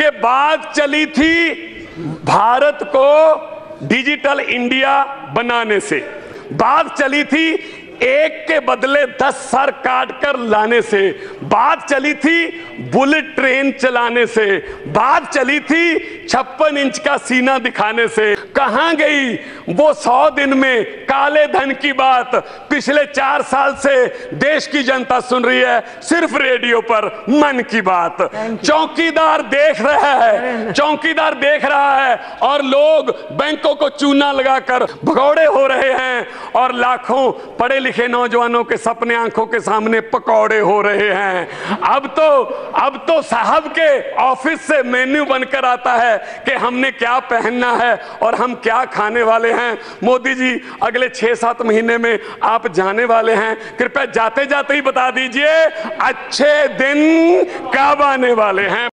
कि बाद चली थी भारत को डिजिटल इंडिया बनाने से। बात चली थी एक के बदले दस सर काट कर लाने से। बात चली थी बुलेट ट्रेन चलाने से बात चली थी छप्पन इंच का सीना दिखाने से। कहा गई? वो सौ दिन में काले धन की बात। पिछले चार साल से देश की जनता सुन रही है सिर्फ़ रेडियो पर मन की बात। चौकीदार देख रहा है चौकीदार देख रहा है और लोग बैंकों को चूना लगाकर भगौड़े हो रहे हैं और लाखों पढ़े लिखे नौजवानों के सपने आँखों के सामने पकौड़े हो रहे हैं। अब तो अब तो साहब के ऑफ़िस से मेन्यू बनकर आता है कि हमने क्या पहनना है और हम क्या खाने वाले हैं। मोदी जी, अगले छह सात महीने में आप जाने वाले हैं। कृपया जाते जाते ही बता दीजिए, अच्छे दिन कब आने वाले हैं?